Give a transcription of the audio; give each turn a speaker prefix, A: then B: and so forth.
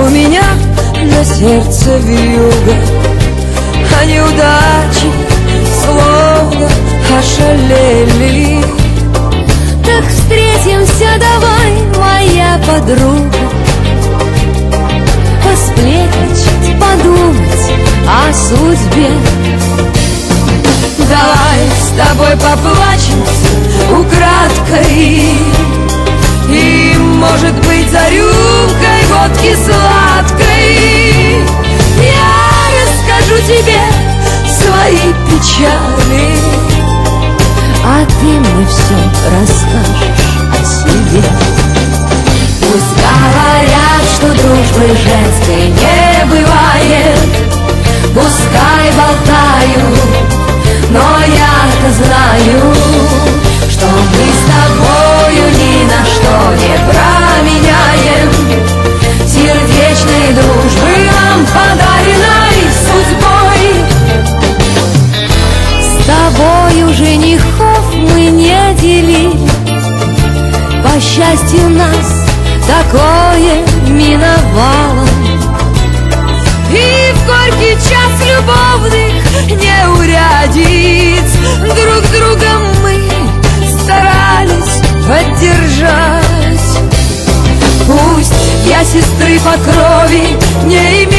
A: У меня на сердце вьюга, а неудачи словно ошалели. Так встретимся давай, моя подруга, посплетничать, подумать о судьбе. Давай с тобой поплачемся украдкой, и, может быть, зарю печали А ты мне все расскажешь А счастье нас такое миновало. И в горький час любовных не неурядиц Друг друга мы старались поддержать. Пусть я сестры по крови не имею